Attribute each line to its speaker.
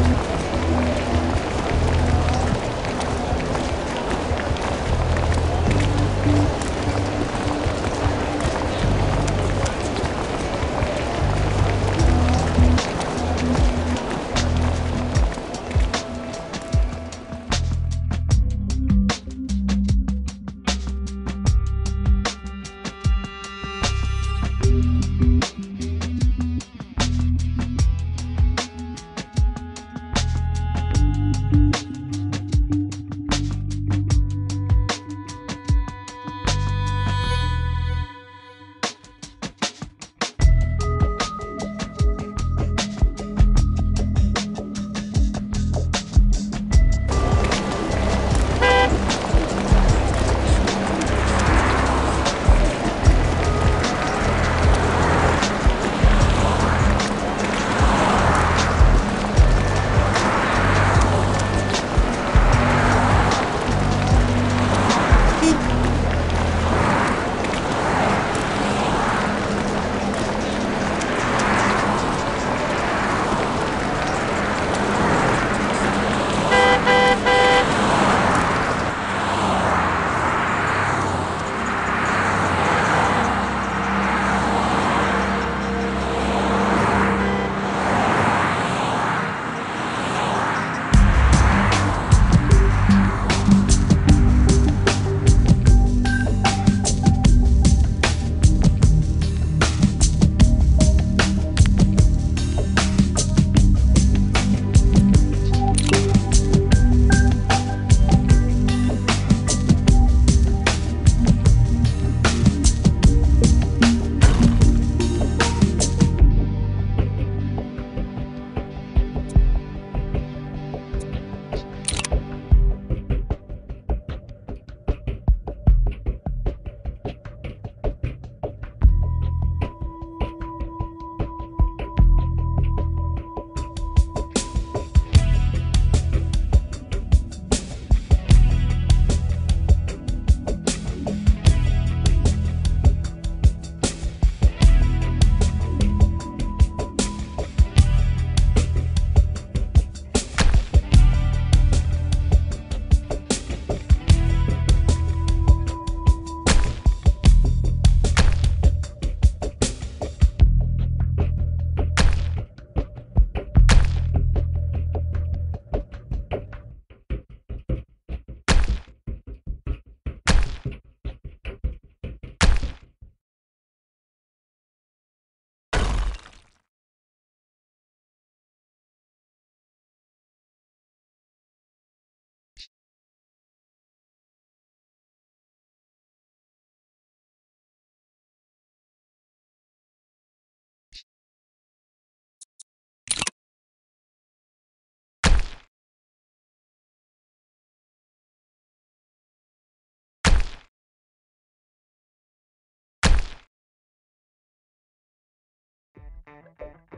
Speaker 1: Thank you. Bye. thank you